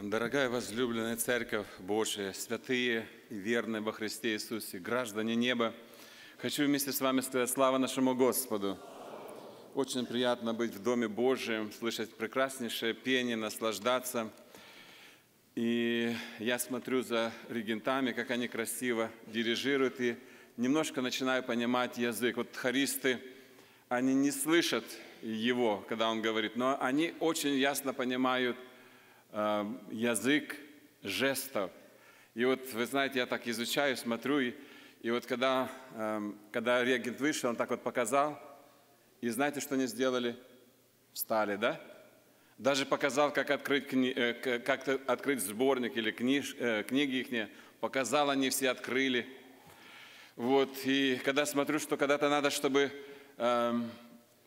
Дорогая возлюбленная Церковь Божия, святые и верные во Христе Иисусе, граждане неба, хочу вместе с вами сказать слава нашему Господу. Очень приятно быть в Доме Божьем, слышать прекраснейшее пение, наслаждаться. И я смотрю за регентами, как они красиво дирижируют, и немножко начинаю понимать язык. Вот хористы, они не слышат его, когда он говорит, но они очень ясно понимают язык жестов. И вот, вы знаете, я так изучаю, смотрю, и, и вот когда, э, когда регент вышел, он так вот показал, и знаете, что они сделали? Встали, да? Даже показал, как открыть, кни, э, как открыть сборник или книж, э, книги их, показал, они все открыли. Вот, и когда смотрю, что когда-то надо, чтобы э,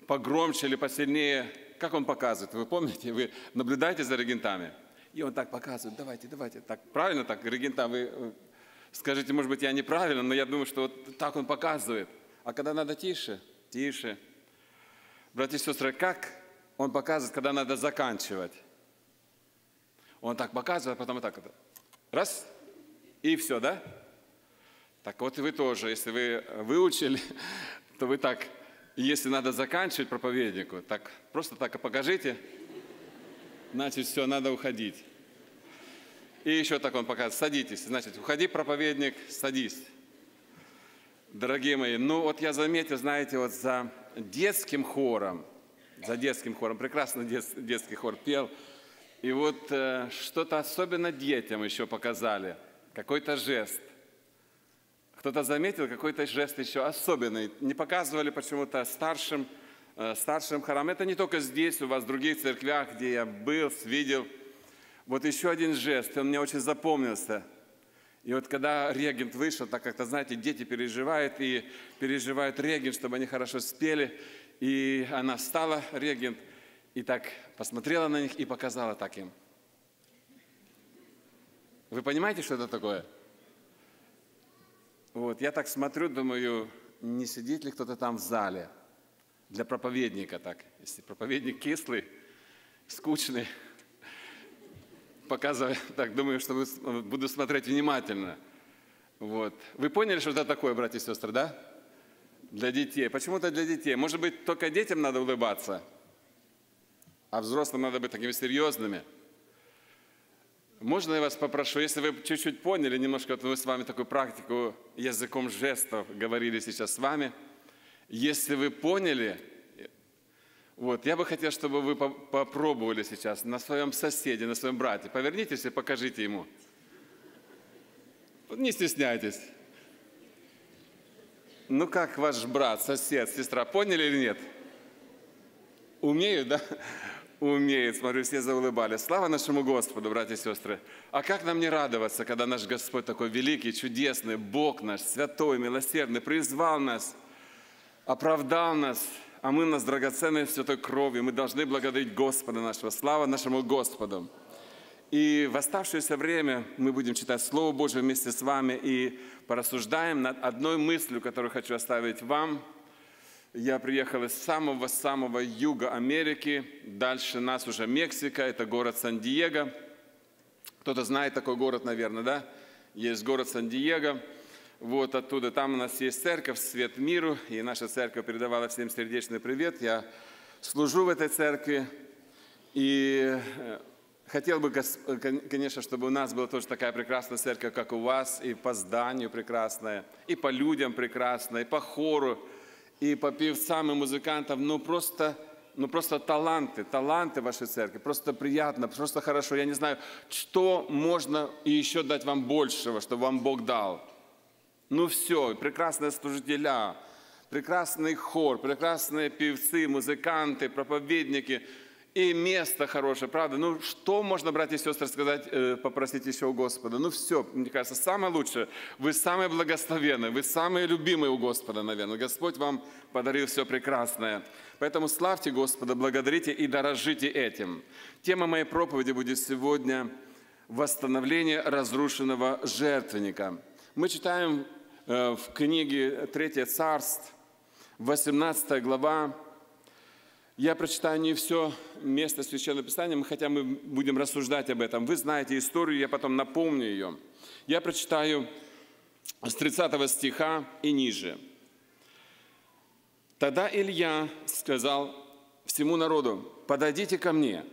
погромче или посильнее, как он показывает, вы помните, вы наблюдаете за регентами? И он так показывает, давайте, давайте, так, правильно так, регента, вы э, скажите, может быть, я неправильно, но я думаю, что вот так он показывает. А когда надо тише, тише. Братья и сестры, как он показывает, когда надо заканчивать? Он так показывает, а потом вот так вот. Раз, и все, да? Так вот и вы тоже, если вы выучили, то вы так, если надо заканчивать проповеднику, так просто так и покажите, значит, все, надо уходить. И еще так он показывает, садитесь, значит, уходи, проповедник, садись. Дорогие мои, ну вот я заметил, знаете, вот за детским хором, за детским хором, прекрасно дет, детский хор пел, и вот э, что-то особенно детям еще показали, какой-то жест. Кто-то заметил какой-то жест еще особенный. Не показывали почему-то старшим, э, старшим хорам. Это не только здесь, у вас в других церквях, где я был, видел. Вот еще один жест, он мне очень запомнился. И вот когда регент вышел, так как-то, знаете, дети переживают, и переживают регент, чтобы они хорошо спели. И она встала, регент, и так посмотрела на них и показала так им. Вы понимаете, что это такое? Вот, я так смотрю, думаю, не сидит ли кто-то там в зале для проповедника так. Если проповедник кислый, скучный, показываю, так думаю, что буду смотреть внимательно. Вот. Вы поняли, что это такое, братья и сестры, да? Для детей. Почему-то для детей. Может быть, только детям надо улыбаться, а взрослым надо быть такими серьезными – можно я вас попрошу, если вы чуть-чуть поняли, немножко вот мы с вами такую практику языком жестов говорили сейчас с вами. Если вы поняли, вот, я бы хотел, чтобы вы попробовали сейчас на своем соседе, на своем брате. Повернитесь и покажите ему. Не стесняйтесь. Ну как ваш брат, сосед, сестра, поняли или нет? Умеют, да? Умеет. Смотрю, все заулыбались. Слава нашему Господу, братья и сестры. А как нам не радоваться, когда наш Господь такой великий, чудесный, Бог наш, святой, милосердный, призвал нас, оправдал нас, а мы нас драгоценной святой кровью. Мы должны благодарить Господа нашего. Слава нашему Господу. И в оставшееся время мы будем читать Слово Божие вместе с вами и порассуждаем над одной мыслью, которую хочу оставить вам – я приехал из самого-самого юга Америки, дальше нас уже Мексика, это город Сан-Диего. Кто-то знает такой город, наверное, да? Есть город Сан-Диего. Вот оттуда, там у нас есть церковь «Свет миру», и наша церковь передавала всем сердечный привет. Я служу в этой церкви, и э, хотел бы, конечно, чтобы у нас была тоже такая прекрасная церковь, как у вас, и по зданию прекрасная, и по людям прекрасная, и по хору, и по певцам, и музыкантам, ну просто, ну просто таланты, таланты вашей церкви, просто приятно, просто хорошо. Я не знаю, что можно и еще дать вам большего, что вам Бог дал. Ну все, прекрасные служителя, прекрасный хор, прекрасные певцы, музыканты, проповедники – и место хорошее, правда? Ну, что можно, братья и сестры, сказать, э, попросить еще у Господа? Ну, все, мне кажется, самое лучшее. Вы самые благословенные, вы самые любимые у Господа, наверное. Господь вам подарил все прекрасное. Поэтому славьте Господа, благодарите и дорожите этим. Тема моей проповеди будет сегодня «Восстановление разрушенного жертвенника». Мы читаем э, в книге «Третье царство», 18 глава, я прочитаю не все, место Священного Писания, хотя мы будем рассуждать об этом. Вы знаете историю, я потом напомню ее. Я прочитаю с 30 стиха и ниже. Тогда Илья сказал всему народу, подойдите ко мне.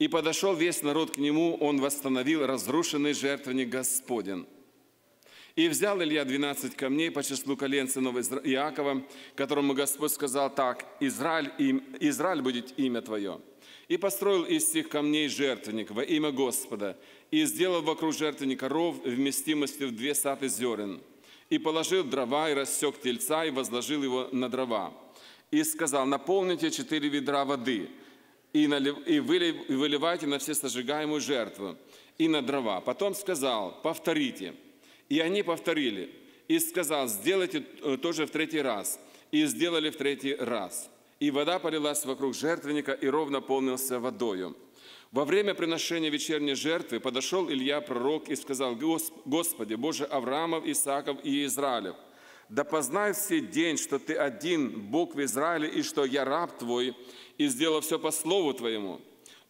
И подошел весь народ к нему, он восстановил разрушенный жертвенник Господен. И взял Илья 12 камней по числу колен сынов Иакова, которому Господь сказал так, «Израиль, им, Израиль будет имя твое». И построил из этих камней жертвенник во имя Господа, и сделал вокруг жертвенника ров вместимостью в две саты зерен, и положил дрова, и рассек тельца, и возложил его на дрова. И сказал, наполните четыре ведра воды, и, налив, и выливайте на все сожигаемую жертву, и на дрова. Потом сказал, повторите – и они повторили. И сказал, сделайте э, тоже в третий раз. И сделали в третий раз. И вода полилась вокруг жертвенника, и ров наполнился водою. Во время приношения вечерней жертвы подошел Илья, пророк, и сказал, «Господи, Боже Авраамов, Исааков и Израилев, да познай все день, что Ты один, Бог в Израиле, и что я раб Твой, и сделал все по слову Твоему.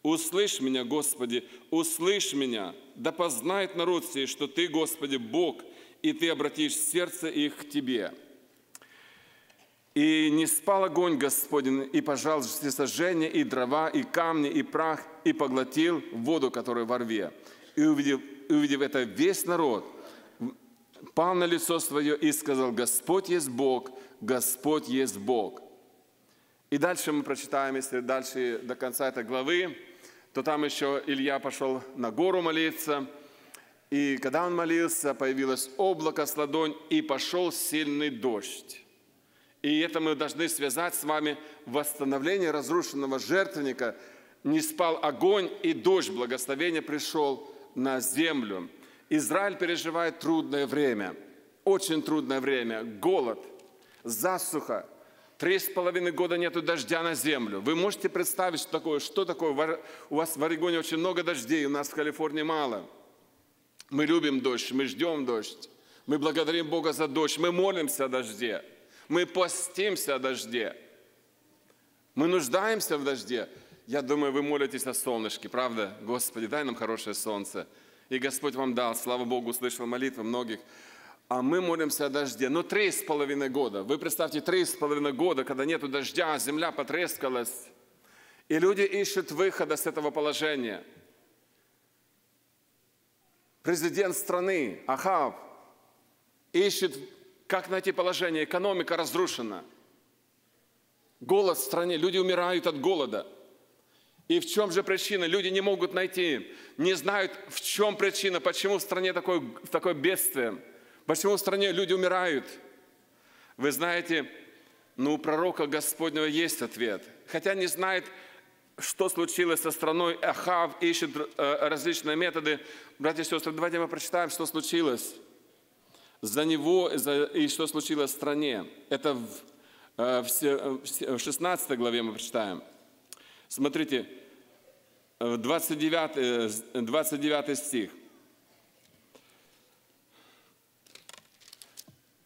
Услышь меня, Господи, услышь меня, да познает народ сей, что Ты, Господи, Бог, и Ты обратишь сердце их к Тебе. И не спал огонь Господень, и пожал все сожжения, и дрова, и камни, и прах, и поглотил воду, которая во рве. И увидев, увидев это, весь народ пал на лицо свое и сказал, Господь есть Бог, Господь есть Бог. И дальше мы прочитаем, если дальше до конца этой главы, то там еще Илья пошел на гору молиться, и когда он молился, появилось облако с ладонь, и пошел сильный дождь. И это мы должны связать с вами восстановление разрушенного жертвенника. Не спал огонь, и дождь благословения пришел на землю. Израиль переживает трудное время, очень трудное время, голод, засуха, Три с половиной года нету дождя на землю. Вы можете представить, что такое? Что такое? У вас в Орегоне очень много дождей, у нас в Калифорнии мало. Мы любим дождь, мы ждем дождь. Мы благодарим Бога за дождь, мы молимся о дожде. Мы постимся о дожде. Мы нуждаемся в дожде. Я думаю, вы молитесь о солнышке, правда? Господи, дай нам хорошее солнце. И Господь вам дал, слава Богу, услышал молитвы многих а мы молимся о дожде. Но три с половиной года. Вы представьте, три с половиной года, когда нет дождя, земля потрескалась. И люди ищут выхода с этого положения. Президент страны Ахав ищет, как найти положение. Экономика разрушена. Голод в стране, люди умирают от голода. И в чем же причина? Люди не могут найти, не знают, в чем причина, почему в стране такое, такое бедствие. Почему в стране люди умирают? Вы знаете, ну, у пророка Господнего есть ответ. Хотя не знает, что случилось со страной, Ахав ищет э, различные методы. Братья и сестры, давайте мы прочитаем, что случилось за него и что случилось в стране. Это в, э, в 16 э, главе мы прочитаем. Смотрите, 29, 29 стих.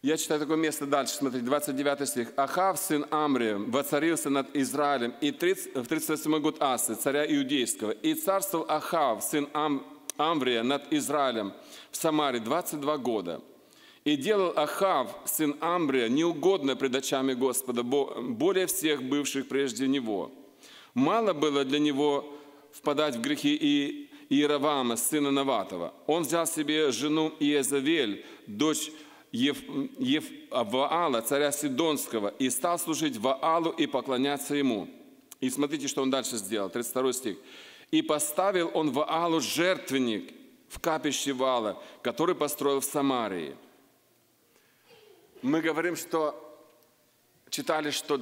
Я читаю такое место дальше, смотрите, 29 стих. «Ахав, сын Амрия, воцарился над Израилем и 30, в 37 год Асы, царя Иудейского. И царствовал Ахав, сын Ам, Амрия, над Израилем в Самаре 22 года. И делал Ахав, сын Амрия, неугодно пред очами Господа, более всех бывших прежде него. Мало было для него впадать в грехи и Иеравама, сына Наватова. Он взял себе жену Иезавель, дочь Ев, Ев, Ваала, царя Сидонского, и стал служить Ваалу и поклоняться ему. И смотрите, что он дальше сделал, 32 стих. «И поставил он Ваалу жертвенник в капище Ваала, который построил в Самарии». Мы говорим, что читали, что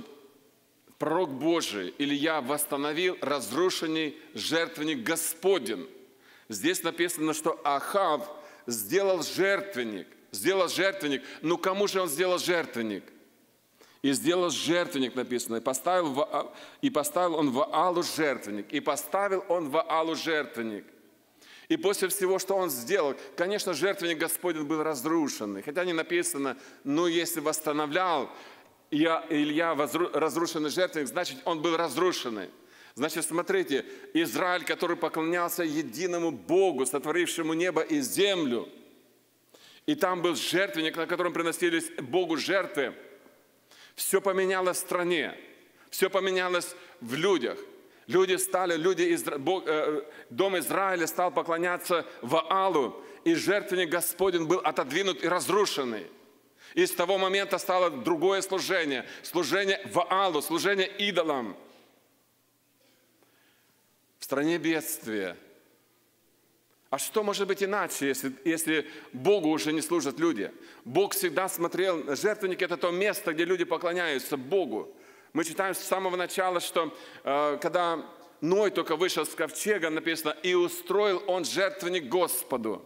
пророк Божий Илья восстановил разрушенный жертвенник Господен. Здесь написано, что Ахав сделал жертвенник сделал жертвенник. Ну кому же он сделал жертвенник? И сделал жертвенник, написано, и поставил, в, а, и поставил он в Алу жертвенник, и поставил он в Алу жертвенник. И после всего, что он сделал, конечно, жертвенник Господень был разрушенный. Хотя не написано, но если восстановлял Илья разрушенный жертвенник, значит, он был разрушенный. Значит, смотрите, Израиль, который поклонялся единому Богу, сотворившему небо и землю, и там был жертвенник, на котором приносились Богу жертвы, все поменялось в стране, все поменялось в людях. Люди стали, люди, Бог, э, дом Израиля стал поклоняться Ваалу, и жертвенник Господень был отодвинут и разрушенный. И с того момента стало другое служение, служение Ваалу, служение идолам. В стране бедствия. А что может быть иначе, если, если Богу уже не служат люди? Бог всегда смотрел, жертвенник – это то место, где люди поклоняются Богу. Мы читаем с самого начала, что э, когда Ной только вышел с ковчега, написано, «И устроил он жертвенник Господу».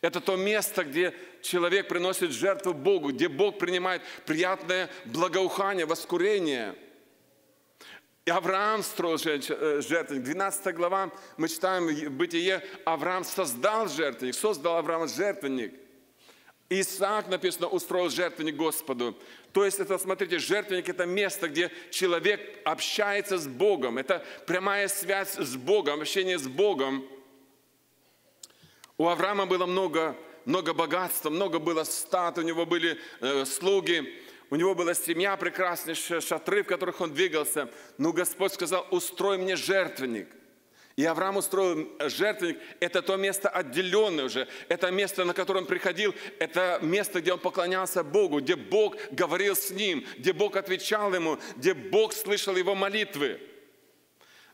Это то место, где человек приносит жертву Богу, где Бог принимает приятное благоухание, воскурение. И Авраам строил э, жертвенник. 12 глава мы читаем Бытие, Авраам создал жертвенник, создал Авраам жертвенник. Исаак, написано, устроил жертвенник Господу. То есть, это, смотрите, жертвенник – это место, где человек общается с Богом. Это прямая связь с Богом, общение с Богом. У Авраама было много, много богатства, много было стат, у него были э, слуги, у него была семья прекраснейшая, шатры, в которых он двигался. Но Господь сказал, устрой мне жертвенник. И Авраам устроил жертвенник. Это то место отделенное уже. Это место, на которое он приходил. Это место, где он поклонялся Богу, где Бог говорил с ним, где Бог отвечал ему, где Бог слышал его молитвы.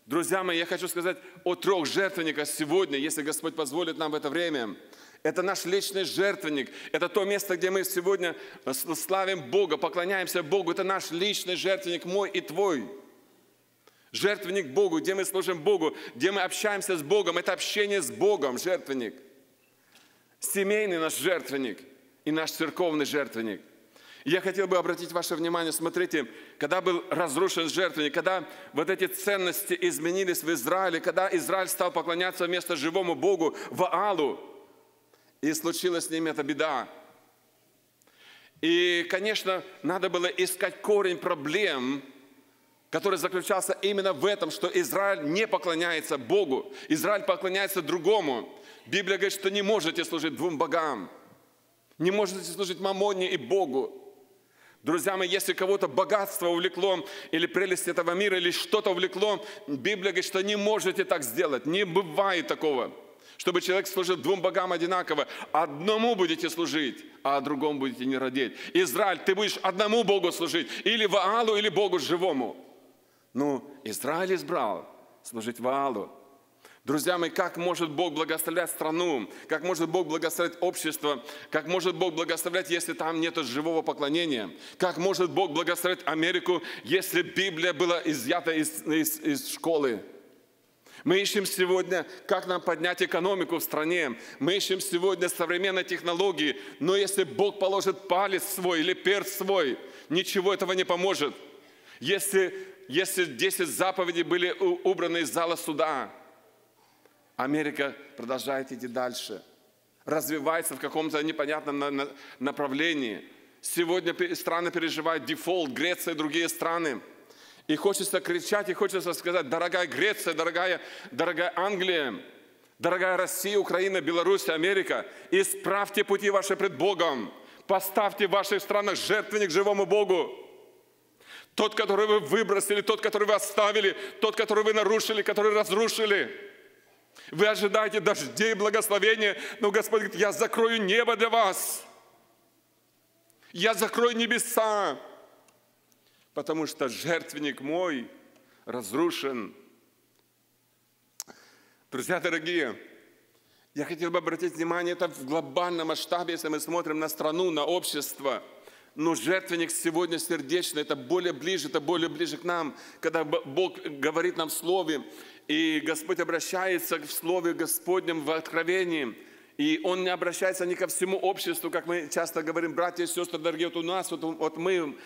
Друзья мои, я хочу сказать о трех жертвенниках сегодня, если Господь позволит нам в это время. Это наш личный жертвенник. Это то место, где мы сегодня славим Бога, поклоняемся Богу. Это наш личный жертвенник, мой и твой. Жертвенник Богу, где мы служим Богу, где мы общаемся с Богом. Это общение с Богом, жертвенник. Семейный наш жертвенник и наш церковный жертвенник. Я хотел бы обратить ваше внимание, смотрите, когда был разрушен жертвенник, когда вот эти ценности изменились в Израиле, когда Израиль стал поклоняться вместо живому Богу Ваалу, и случилась с ними эта беда. И, конечно, надо было искать корень проблем, который заключался именно в этом, что Израиль не поклоняется Богу, Израиль поклоняется другому. Библия говорит, что не можете служить двум богам, не можете служить Мамоне и Богу. Друзья мои, если кого-то богатство увлекло, или прелесть этого мира, или что-то увлекло, Библия говорит, что не можете так сделать. Не бывает такого, чтобы человек служил двум богам одинаково. Одному будете служить, а другому будете не родить. Израиль, ты будешь одному Богу служить, или Ваалу, или Богу живому. Ну, Израиль избрал служить Ваалу. Друзья мои, как может Бог благословлять страну? Как может Бог благословлять общество? Как может Бог благословлять, если там нет живого поклонения? Как может Бог благословлять Америку, если Библия была изъята из, из, из школы? Мы ищем сегодня, как нам поднять экономику в стране. Мы ищем сегодня современные технологии. Но если Бог положит палец свой или перст свой, ничего этого не поможет. Если, если 10 заповедей были убраны из зала суда, Америка продолжает идти дальше, развивается в каком-то непонятном направлении. Сегодня страны переживают дефолт, Греция и другие страны. И хочется кричать, и хочется сказать, дорогая Греция, дорогая, дорогая Англия, дорогая Россия, Украина, Беларусь, Америка, исправьте пути ваши пред Богом. Поставьте в ваших странах жертвенник живому Богу. Тот, который вы выбросили, тот, который вы оставили, тот, который вы нарушили, который разрушили – вы ожидаете дождей благословения, но Господь говорит, я закрою небо для вас. Я закрою небеса, потому что жертвенник мой разрушен. Друзья дорогие, я хотел бы обратить внимание, это в глобальном масштабе, если мы смотрим на страну, на общество. Но жертвенник сегодня сердечный, это более ближе, это более ближе к нам, когда Бог говорит нам в Слове, и Господь обращается в Слове Господнем в Откровении. И Он не обращается не ко всему обществу, как мы часто говорим, братья и сестры, дорогие, вот у нас, вот, вот мы,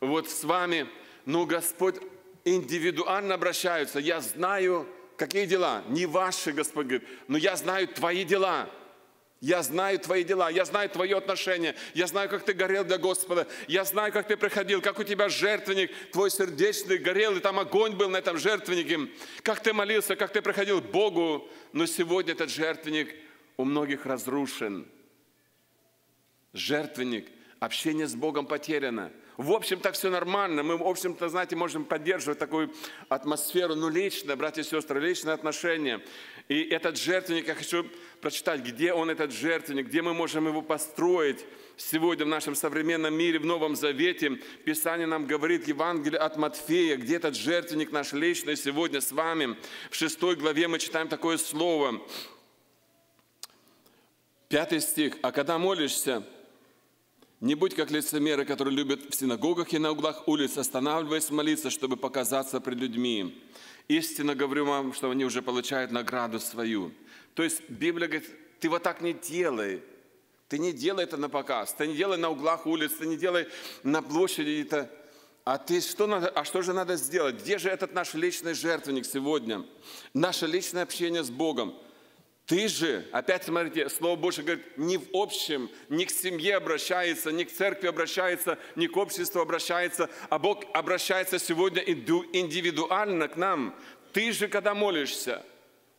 вот с вами. Но Господь индивидуально обращается. Я знаю, какие дела, не ваши, Господь говорит, но я знаю твои дела. Я знаю твои дела, я знаю твое отношение, я знаю, как ты горел для Господа, я знаю, как ты приходил, как у тебя жертвенник твой сердечный горел, и там огонь был на этом жертвеннике, как ты молился, как ты приходил к Богу, но сегодня этот жертвенник у многих разрушен. Жертвенник, общение с Богом потеряно – в общем, так все нормально. Мы, в общем-то, знаете, можем поддерживать такую атмосферу, но лично, братья и сестры, личные отношения. И этот жертвенник, я хочу прочитать, где он, этот жертвенник, где мы можем его построить сегодня в нашем современном мире, в Новом Завете. Писание нам говорит, Евангелие от Матфея, где этот жертвенник наш личный сегодня с вами. В шестой главе мы читаем такое слово. Пятый стих. «А когда молишься, не будь как лицемеры, которые любят в синагогах и на углах улиц, останавливаясь молиться, чтобы показаться пред людьми. Истинно говорю вам, что они уже получают награду свою. То есть Библия говорит, ты вот так не делай. Ты не делай это на показ, ты не делай на углах улиц, ты не делай на площади это. А ты что надо, а что же надо сделать? Где же этот наш личный жертвенник сегодня? Наше личное общение с Богом – ты же, опять смотрите, Слово Божье говорит, не в общем, не к семье обращается, не к церкви обращается, не к обществу обращается, а Бог обращается сегодня индивидуально к нам. Ты же, когда молишься,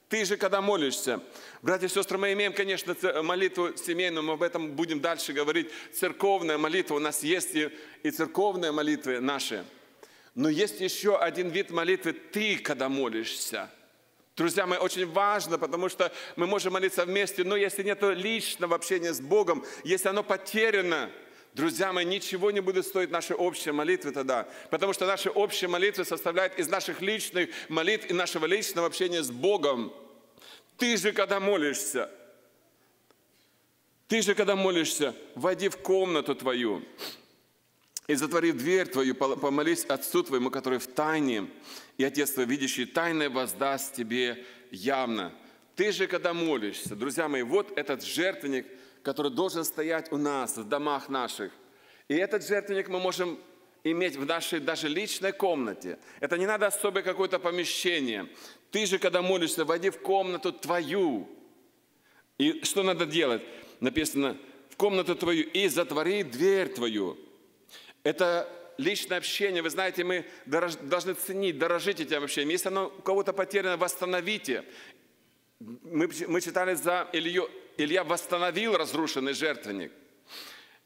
ты же, когда молишься. Братья и сестры, мы имеем, конечно, молитву семейную, мы об этом будем дальше говорить. Церковная молитва у нас есть и, и церковные молитвы наши. Но есть еще один вид молитвы. Ты, когда молишься – Друзья мои, очень важно, потому что мы можем молиться вместе, но если нет личного общения с Богом, если оно потеряно, Друзья мои, ничего не будет стоить наши общие молитвы тогда, потому что наши общие молитвы составляют из наших личных молитв и нашего личного общения с Богом. Ты же, когда молишься, ты же, когда молишься, войди в комнату твою и затворив дверь твою, помолись Отцу твоему, который в тайне, и Отец твой, видящий тайное, воздаст тебе явно. Ты же, когда молишься, друзья мои, вот этот жертвенник, который должен стоять у нас, в домах наших. И этот жертвенник мы можем иметь в нашей даже личной комнате. Это не надо особое какое-то помещение. Ты же, когда молишься, войди в комнату твою. И что надо делать? Написано, в комнату твою и затвори дверь твою. Это личное общение, вы знаете, мы должны ценить, дорожить этим общением. Если оно у кого-то потеряно, восстановите. Мы, мы читали за Илью, Илья восстановил разрушенный жертвенник.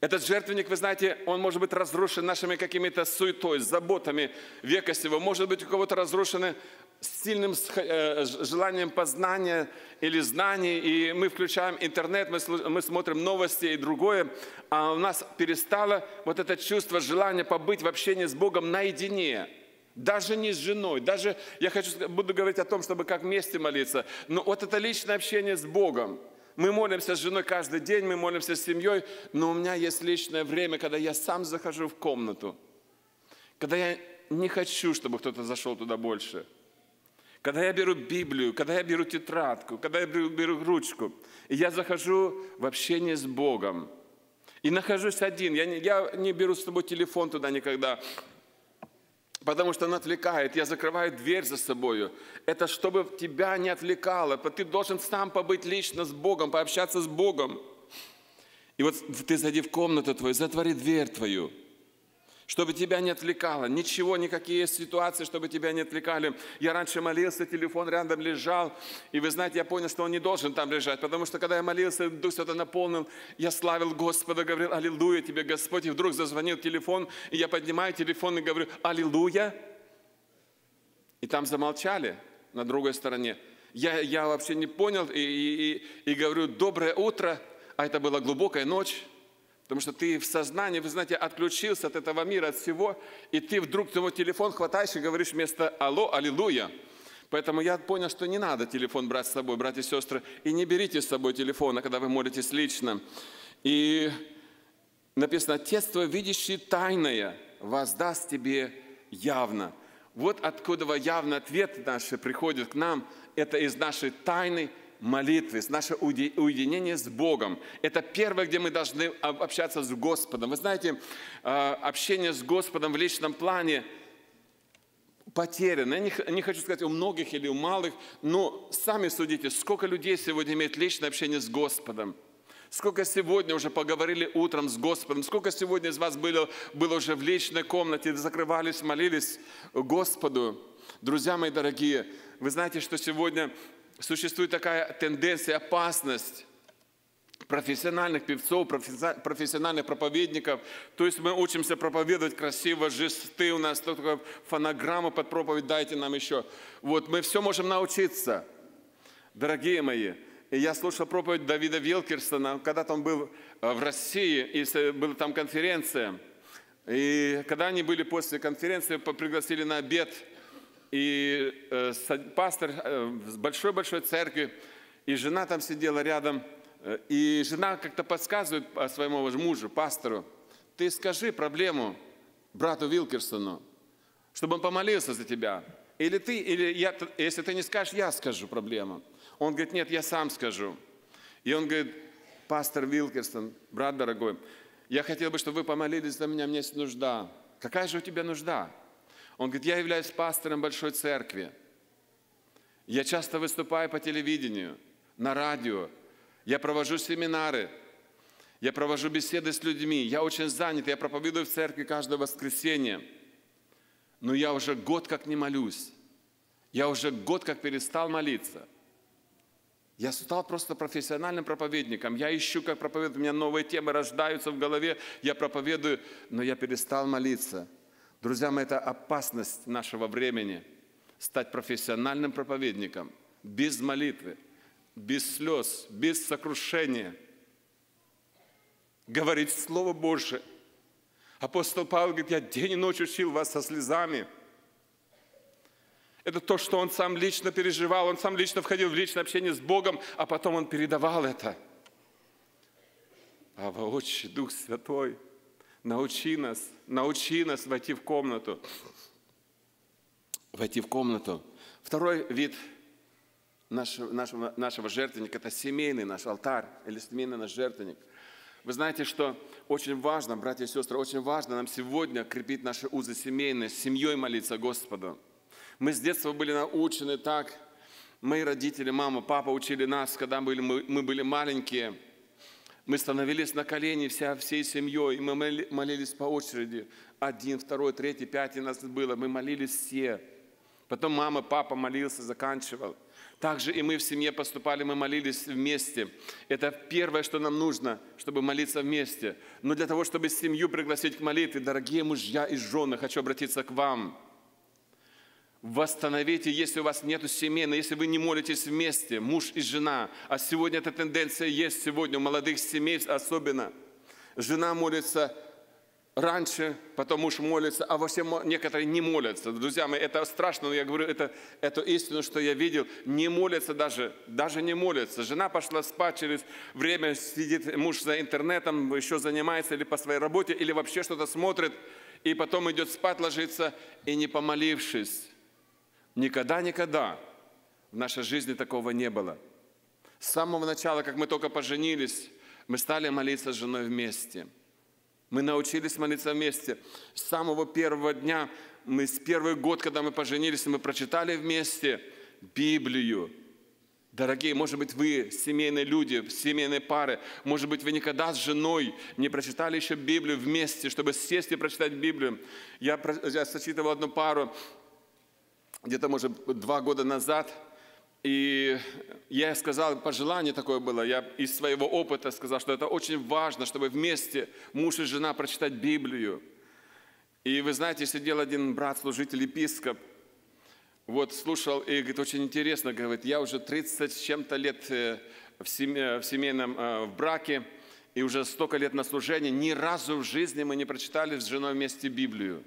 Этот жертвенник, вы знаете, он может быть разрушен нашими какими-то суетой, заботами века сего. Может быть, у кого-то разрушены сильным э, желанием познания или знаний, и мы включаем интернет, мы, мы смотрим новости и другое, а у нас перестало вот это чувство, желание побыть в общении с Богом наедине. Даже не с женой, даже я хочу, буду говорить о том, чтобы как вместе молиться, но вот это личное общение с Богом. Мы молимся с женой каждый день, мы молимся с семьей, но у меня есть личное время, когда я сам захожу в комнату, когда я не хочу, чтобы кто-то зашел туда больше – когда я беру Библию, когда я беру тетрадку, когда я беру, беру ручку, и я захожу в общение с Богом, и нахожусь один, я не, я не беру с собой телефон туда никогда, потому что он отвлекает, я закрываю дверь за собой. Это чтобы тебя не отвлекало, ты должен сам побыть лично с Богом, пообщаться с Богом. И вот ты зайди в комнату твою, затвори дверь твою – чтобы тебя не отвлекало. Ничего, никакие ситуации, чтобы тебя не отвлекали. Я раньше молился, телефон рядом лежал, и вы знаете, я понял, что он не должен там лежать, потому что когда я молился, Дух Святой наполнил, я славил Господа, говорил, аллилуйя тебе, Господь, и вдруг зазвонил телефон, и я поднимаю телефон и говорю, аллилуйя, и там замолчали на другой стороне. Я, я вообще не понял и, и, и, и говорю, доброе утро, а это была глубокая ночь, Потому что ты в сознании, вы знаете, отключился от этого мира, от всего, и ты вдруг твой телефон хватаешь и говоришь вместо «Алло, аллилуйя». Поэтому я понял, что не надо телефон брать с собой, братья и сестры, и не берите с собой телефона, когда вы молитесь лично. И написано, Отец твой, видящий тайное, воздаст тебе явно. Вот откуда явно ответ наш приходит к нам, это из нашей тайны молитвы, наше уединение с Богом. Это первое, где мы должны общаться с Господом. Вы знаете, а, общение с Господом в личном плане потеряно. Я не хочу сказать у многих или у малых, но сами судите, сколько людей сегодня имеет личное общение с Господом. Сколько сегодня уже поговорили утром с Господом, сколько сегодня из вас было, было уже в личной комнате, закрывались, молились Господу. Друзья мои дорогие, вы знаете, что сегодня существует такая тенденция, опасность профессиональных певцов, профессиональных проповедников. То есть мы учимся проповедовать красиво, жесты у нас, только фонограмму под проповедь дайте нам еще. Вот мы все можем научиться. Дорогие мои, и я слушал проповедь Давида Вилкерсона, когда-то он был э, в России, и была там конференция. И когда они были после конференции, пригласили на обед, и э, пастор э, большой-большой церкви, и жена там сидела рядом, и жена как-то подсказывает своему мужу, пастору, ты скажи проблему брату Вилкерсону, чтобы он помолился за тебя. Или ты, или я, если ты не скажешь, я скажу проблему. Он говорит, нет, я сам скажу. И он говорит, пастор Вилкерсон, брат дорогой, я хотел бы, чтобы вы помолились за меня, мне есть нужда. Какая же у тебя нужда? Он говорит, я являюсь пастором большой церкви. Я часто выступаю по телевидению, на радио. Я провожу семинары. Я провожу беседы с людьми. Я очень занят. Я проповедую в церкви каждое воскресенье. Но я уже год как не молюсь. Я уже год как перестал молиться. Я стал просто профессиональным проповедником. Я ищу, как проповедовать. У меня новые темы рождаются в голове. Я проповедую, но я перестал молиться. Друзья мои, это опасность нашего времени. Стать профессиональным проповедником без молитвы, без слез, без сокрушения. Говорить Слово Божие. Апостол Павел говорит, я день и ночь учил вас со слезами – это то, что он сам лично переживал, он сам лично входил в личное общение с Богом, а потом он передавал это. А Отче, Дух Святой, научи нас, научи нас войти в комнату. Войти в комнату. Второй вид нашего, нашего, нашего жертвенника – это семейный наш алтарь или семейный наш жертвенник. Вы знаете, что очень важно, братья и сестры, очень важно нам сегодня крепить наши узы семейные, с семьей молиться Господу. Мы с детства были научены так. Мои родители, мама, папа учили нас, когда были, мы, мы были маленькие. Мы становились на колени вся, всей семьей, и мы молились по очереди. Один, второй, третий, пятый нас было. Мы молились все. Потом мама, папа молился, заканчивал. Также и мы в семье поступали, мы молились вместе. Это первое, что нам нужно, чтобы молиться вместе. Но для того, чтобы семью пригласить к молитве, дорогие мужья и жены, хочу обратиться к вам – восстановите, если у вас нет семейной, если вы не молитесь вместе, муж и жена. А сегодня эта тенденция есть сегодня у молодых семей особенно. Жена молится раньше, потом муж молится, а во всем некоторые не молятся. Друзья мои, это страшно, но я говорю, это, это истину, что я видел. Не молятся даже, даже не молятся. Жена пошла спать через время, сидит муж за интернетом, еще занимается или по своей работе, или вообще что-то смотрит, и потом идет спать, ложится, и не помолившись, Никогда-никогда в нашей жизни такого не было. С самого начала, как мы только поженились, мы стали молиться с женой вместе. Мы научились молиться вместе. С самого первого дня, мы с первый год, когда мы поженились, мы прочитали вместе Библию. Дорогие, может быть, вы семейные люди, семейные пары, может быть, вы никогда с женой не прочитали еще Библию вместе, чтобы сесть и прочитать Библию. Я, я сочитывал одну пару, где-то, может, два года назад, и я сказал, пожелание такое было, я из своего опыта сказал, что это очень важно, чтобы вместе муж и жена прочитать Библию. И вы знаете, сидел один брат, служитель, епископ, вот слушал и говорит, очень интересно, говорит, я уже 30 с чем-то лет э, в, семье, в семейном э, в браке, и уже столько лет на служении, ни разу в жизни мы не прочитали с женой вместе Библию.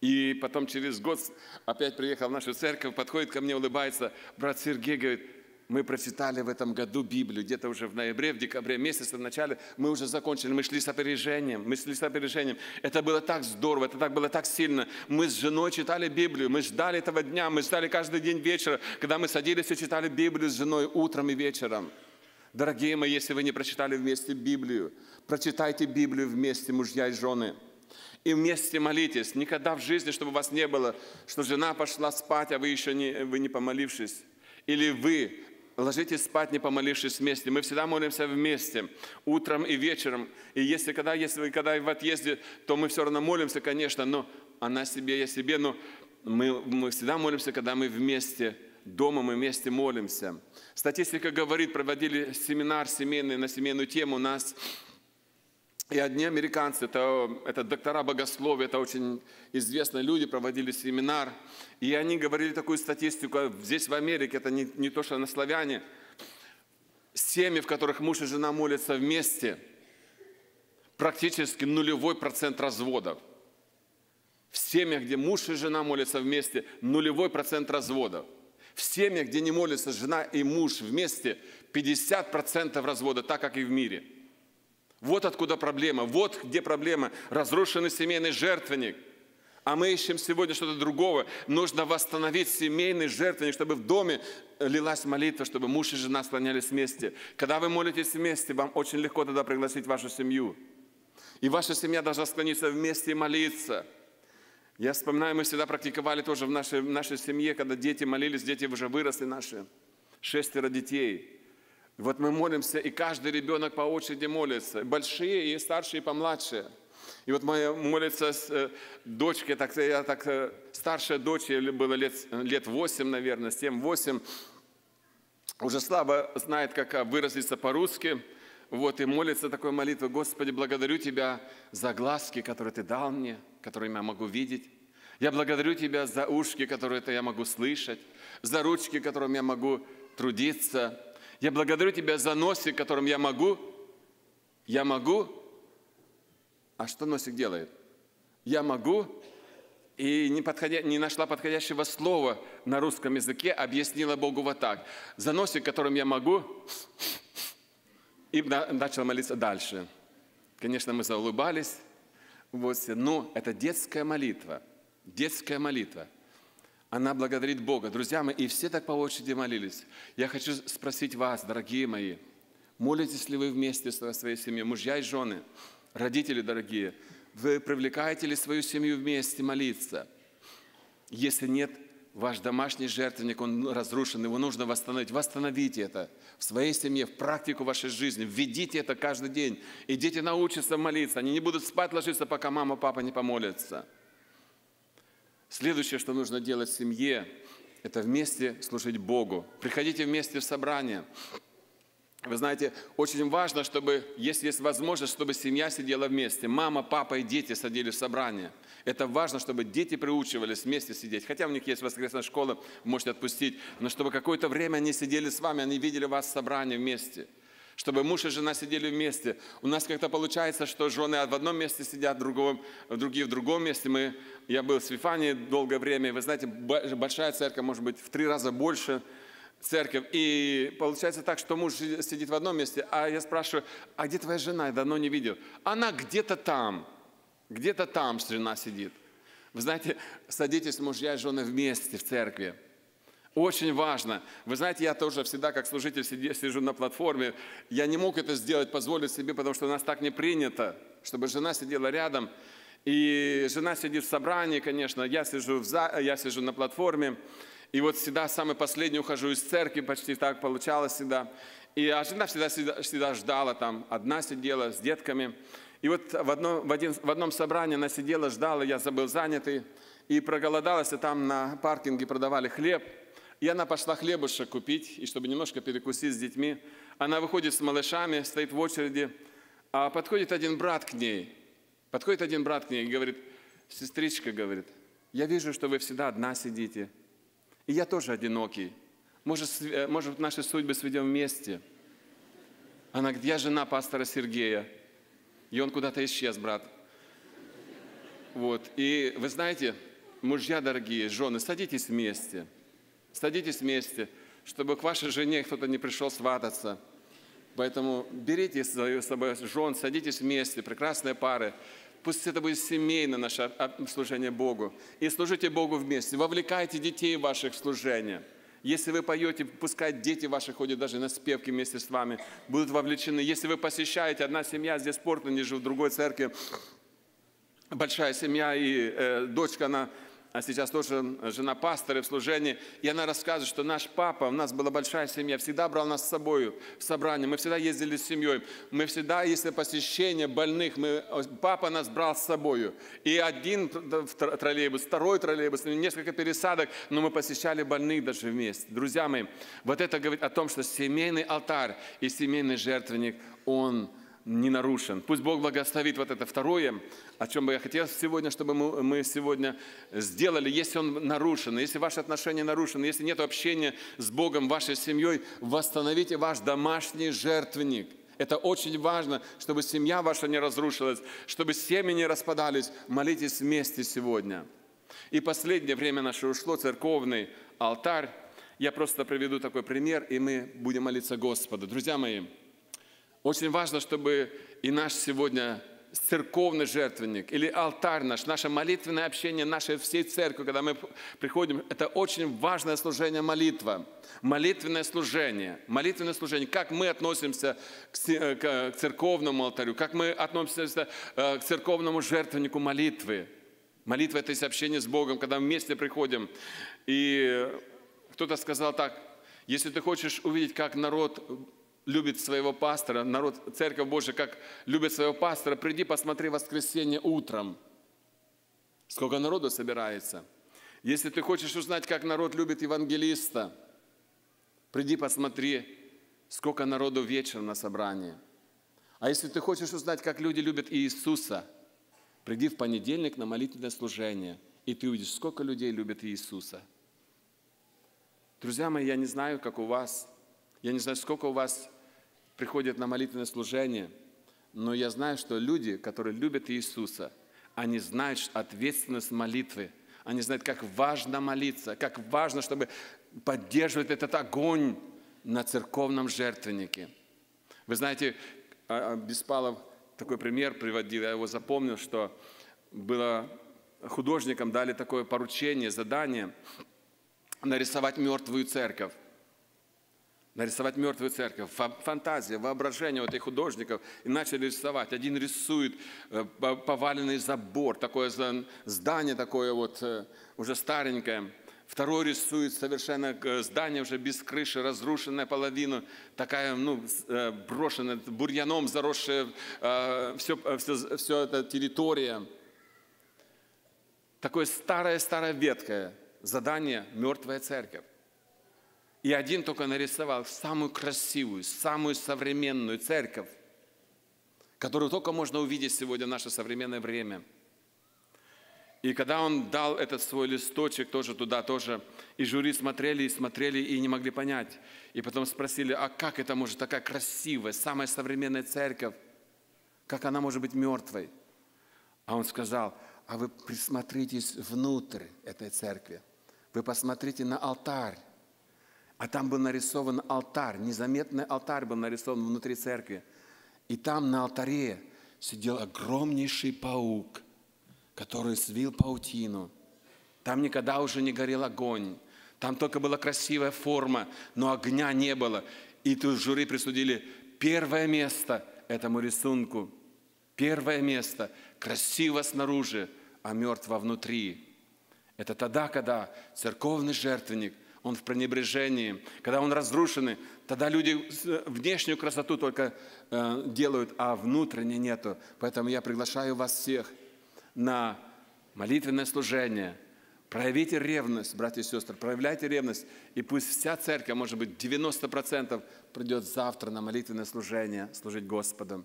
И потом через год опять приехал в нашу церковь, подходит ко мне, улыбается. Брат Сергей говорит, мы прочитали в этом году Библию, где-то уже в ноябре, в декабре месяце, в начале, мы уже закончили, мы шли с опережением, мы шли с опережением. Это было так здорово, это так было так сильно. Мы с женой читали Библию, мы ждали этого дня, мы ждали каждый день вечера, когда мы садились и читали Библию с женой утром и вечером. Дорогие мои, если вы не прочитали вместе Библию, прочитайте Библию вместе, мужья и жены – и вместе молитесь. Никогда в жизни, чтобы у вас не было, что жена пошла спать, а вы еще не, вы не помолившись. Или вы ложитесь спать, не помолившись вместе. Мы всегда молимся вместе, утром и вечером. И если когда, если вы когда в отъезде, то мы все равно молимся, конечно, но она себе, я себе, но мы, мы всегда молимся, когда мы вместе дома мы вместе молимся. Статистика говорит, проводили семинар семейный на семейную тему у нас и одни американцы, это, это доктора богословия, это очень известные люди, проводили семинар. И они говорили такую статистику, здесь в Америке, это не, не то, что на славяне, семьи, в которых муж и жена молятся вместе, практически нулевой процент разводов. В семьях, где муж и жена молятся вместе, нулевой процент разводов. В семьях, где не молятся жена и муж вместе, 50% развода, так как и в мире – вот откуда проблема, вот где проблема. Разрушенный семейный жертвенник. А мы ищем сегодня что-то другого. Нужно восстановить семейный жертвенник, чтобы в доме лилась молитва, чтобы муж и жена склонялись вместе. Когда вы молитесь вместе, вам очень легко тогда пригласить вашу семью. И ваша семья должна склониться вместе и молиться. Я вспоминаю, мы всегда практиковали тоже в нашей, в нашей семье, когда дети молились, дети уже выросли наши, шестеро детей – вот мы молимся, и каждый ребенок по очереди молится, большие и старшие, и помладшие. И вот моя молится с э, дочкой, так, я так, э, старшая дочь, ей было лет, лет 8, наверное, 7-8, уже слабо знает, как выразиться по-русски, вот, и молится такой молитвой, Господи, благодарю Тебя за глазки, которые Ты дал мне, которые я могу видеть. Я благодарю Тебя за ушки, которые я могу слышать, за ручки, которыми я могу трудиться, я благодарю Тебя за носик, которым я могу. Я могу. А что носик делает? Я могу. И не, подходя, не нашла подходящего слова на русском языке, объяснила Богу вот так. За носик, которым я могу. И начала молиться дальше. Конечно, мы заулыбались. Вот, но это детская молитва. Детская молитва – она благодарит Бога. Друзья мои, и все так по очереди молились. Я хочу спросить вас, дорогие мои, молитесь ли вы вместе со своей семьей, мужья и жены, родители дорогие, вы привлекаете ли свою семью вместе молиться? Если нет, ваш домашний жертвенник, он разрушен, его нужно восстановить. Восстановите это в своей семье, в практику вашей жизни. Введите это каждый день. И дети научатся молиться. Они не будут спать ложиться, пока мама, папа не помолятся. Следующее, что нужно делать в семье, это вместе служить Богу. Приходите вместе в собрание. Вы знаете, очень важно, чтобы, если есть возможность, чтобы семья сидела вместе. Мама, папа и дети садились в собрание. Это важно, чтобы дети приучивались вместе сидеть. Хотя у них есть воскресная школа, можете отпустить. Но чтобы какое-то время они сидели с вами, они видели вас в собрании вместе – чтобы муж и жена сидели вместе. У нас как-то получается, что жены в одном месте сидят, другого, другие в другом месте. Мы, я был в Вифании долгое время, вы знаете, большая церковь, может быть, в три раза больше церковь. И получается так, что муж сидит в одном месте, а я спрашиваю, а где твоя жена? Я давно не видел. Она где-то там, где-то там жена сидит. Вы знаете, садитесь мужья и жены вместе в церкви. Очень важно. Вы знаете, я тоже всегда, как служитель, сижу на платформе. Я не мог это сделать, позволить себе, потому что у нас так не принято, чтобы жена сидела рядом. И жена сидит в собрании, конечно, я сижу, в за... я сижу на платформе. И вот всегда самый последний ухожу из церкви, почти так получалось всегда. И а жена всегда, всегда, всегда ждала там, одна сидела с детками. И вот в, одно, в, один, в одном собрании она сидела, ждала, я забыл занятый, и проголодалась, и там на паркинге продавали хлеб – и она пошла хлебушек купить, и чтобы немножко перекусить с детьми. Она выходит с малышами, стоит в очереди, а подходит один брат к ней. Подходит один брат к ней и говорит, сестричка, говорит, я вижу, что вы всегда одна сидите. И я тоже одинокий. Может, э, может наши судьбы сведем вместе. Она говорит, я жена пастора Сергея. И он куда-то исчез, брат. Вот. И вы знаете, мужья дорогие, жены, садитесь вместе – Садитесь вместе, чтобы к вашей жене кто-то не пришел свататься. Поэтому берите с собой жен, садитесь вместе, прекрасные пары. Пусть это будет семейное наше служение Богу. И служите Богу вместе. Вовлекайте детей ваших в служение. Если вы поете, пускай дети ваши ходят даже на спевки вместе с вами, будут вовлечены. Если вы посещаете, одна семья здесь в Портленде, в другой церкви, большая семья, и э, дочка, она а сейчас тоже жена пастора в служении, и она рассказывает, что наш папа, у нас была большая семья, всегда брал нас с собой в собрание, мы всегда ездили с семьей, мы всегда, если посещение больных, мы, папа нас брал с собой. И один троллейбус, второй троллейбус, несколько пересадок, но мы посещали больных даже вместе. Друзья мои, вот это говорит о том, что семейный алтарь и семейный жертвенник, он не нарушен. Пусть Бог благословит вот это второе, о чем бы я хотел сегодня, чтобы мы, мы сегодня сделали, если он нарушен, если ваши отношения нарушены, если нет общения с Богом, вашей семьей, восстановите ваш домашний жертвенник. Это очень важно, чтобы семья ваша не разрушилась, чтобы семьи не распадались. Молитесь вместе сегодня. И последнее время наше ушло, церковный алтарь. Я просто приведу такой пример, и мы будем молиться Господу. Друзья мои, очень важно, чтобы и наш сегодня церковный жертвенник или алтарь наш, наше молитвенное общение нашей всей церкви, когда мы приходим, это очень важное служение молитва. Молитвенное служение. Молитвенное служение. Как мы относимся к церковному алтарю, как мы относимся э, к церковному жертвеннику молитвы. Молитва – это общение с Богом, когда вместе приходим. И кто-то сказал так, если ты хочешь увидеть, как народ любит своего пастора, народ, церковь Божия, как любит своего пастора, приди, посмотри воскресенье утром. Сколько народу собирается. Если ты хочешь узнать, как народ любит евангелиста, приди, посмотри, сколько народу вечером на собрании. А если ты хочешь узнать, как люди любят Иисуса, приди в понедельник на молитвенное служение, и ты увидишь, сколько людей любят Иисуса. Друзья мои, я не знаю, как у вас, я не знаю, сколько у вас приходят на молитвенное служение, но я знаю, что люди, которые любят Иисуса, они знают ответственность молитвы. Они знают, как важно молиться, как важно, чтобы поддерживать этот огонь на церковном жертвеннике. Вы знаете, а, а, Беспалов такой пример приводил, я его запомнил, что было художникам дали такое поручение, задание нарисовать мертвую церковь нарисовать мертвую церковь. Фантазия, воображение вот этих художников. И начали рисовать. Один рисует э, поваленный забор, такое здание такое вот э, уже старенькое. Второй рисует совершенно э, здание уже без крыши, разрушенная половину, такая, ну, брошенная, бурьяном заросшая, все, все, все эта территория. Такое старое-старое веткое задание «Мертвая церковь». И один только нарисовал самую красивую, самую современную церковь, которую только можно увидеть сегодня в наше современное время. И когда он дал этот свой листочек тоже туда, тоже, и жюри смотрели и смотрели и не могли понять. И потом спросили, а как это может такая красивая, самая современная церковь, как она может быть мертвой? А он сказал, а вы присмотритесь внутрь этой церкви, вы посмотрите на алтарь, а там был нарисован алтарь, незаметный алтарь был нарисован внутри церкви. И там на алтаре сидел огромнейший паук, который свил паутину. Там никогда уже не горел огонь. Там только была красивая форма, но огня не было. И тут жюри присудили первое место этому рисунку. Первое место. Красиво снаружи, а мертво внутри. Это тогда, когда церковный жертвенник – он в пренебрежении, когда он разрушенный, тогда люди внешнюю красоту только э, делают, а внутренней нету. Поэтому я приглашаю вас всех на молитвенное служение. Проявите ревность, братья и сестры, проявляйте ревность, и пусть вся церковь, может быть, 90% придет завтра на молитвенное служение, служить Господом.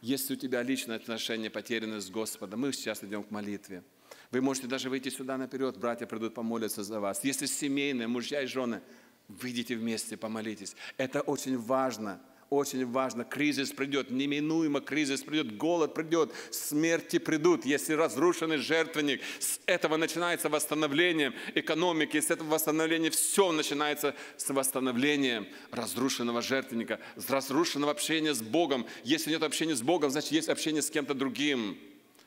Если у тебя личное отношение потеряно с Господом, мы сейчас идем к молитве. Вы можете даже выйти сюда наперед, братья придут помолиться за вас. Если семейные, мужья и жены, выйдите вместе, помолитесь. Это очень важно – очень важно. Кризис придет, неминуемо кризис придет, голод придет, смерти придут. Если разрушенный жертвенник, с этого начинается восстановление экономики, с этого восстановления все начинается с восстановления разрушенного жертвенника, с разрушенного общения с Богом. Если нет общения с Богом, значит есть общение с кем-то другим.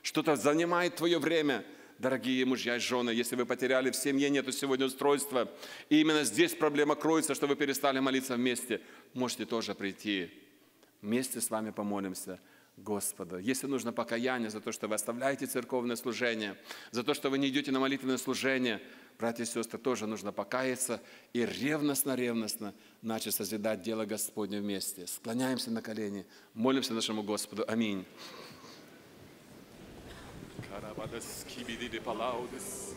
Что-то занимает твое время – дорогие мужья и жены, если вы потеряли в семье, нету сегодня устройства, и именно здесь проблема кроется, что вы перестали молиться вместе, можете тоже прийти. Вместе с вами помолимся. Господа. Если нужно покаяние за то, что вы оставляете церковное служение, за то, что вы не идете на молитвенное служение, братья и сестры, тоже нужно покаяться и ревностно-ревностно начать созидать дело Господне вместе. Склоняемся на колени, молимся нашему Господу. Аминь. carabadas, kibididi palaudas,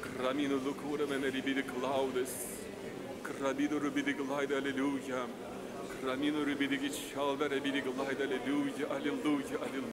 kramino lucurame neribidi claudas, kramino rubidi glide, aleluia, kramino rubidi gichalda, rebidi glide, aleluia, aleluia, aleluia.